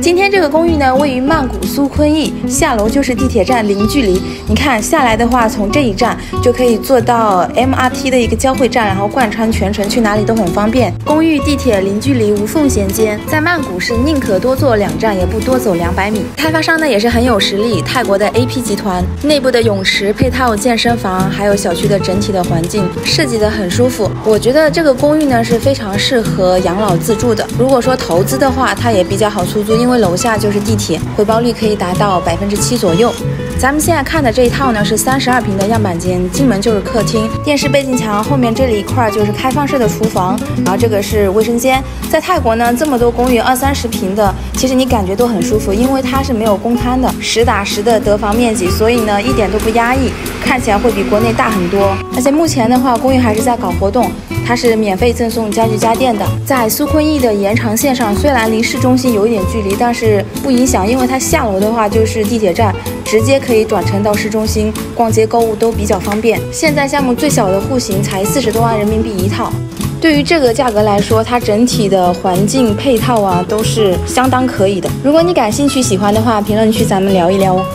今天这个公寓呢，位于曼谷苏坤逸，下楼就是地铁站，零距离。你看下来的话，从这一站就可以坐到 MRT 的一个交汇站，然后贯穿全程，去哪里都很方便。公寓地铁零距离，无缝衔接。在曼谷是宁可多坐两站，也不多走两百米。开发商呢也是很有实力，泰国的 AP 集团。内部的泳池、配套健身房，还有小区的整体的环境设计的很舒服。我觉得这个公寓呢是非常适合养老自住的。如果说投资的话，它也比较好出租，因为楼下就是地铁，回报率可以达到百分之七左右。咱们现在看的这一套呢是三十二平的样板间，进门就是客厅，电视背景墙后面这里一块就是开放式的厨房，然后这个是卫生间。在泰国呢，这么多公寓二三十平的，其实你感觉都很舒服，因为它是没有公摊的，实打实的得房面积，所以呢一点都不压抑，看起来会比国内大很多。而且目前的话，公寓还是在搞活动。它是免费赠送家具家电的，在苏坤逸的延长线上，虽然离市中心有一点距离，但是不影响，因为它下楼的话就是地铁站，直接可以转乘到市中心，逛街购物都比较方便。现在项目最小的户型才四十多万人民币一套，对于这个价格来说，它整体的环境配套啊都是相当可以的。如果你感兴趣喜欢的话，评论区咱们聊一聊哦。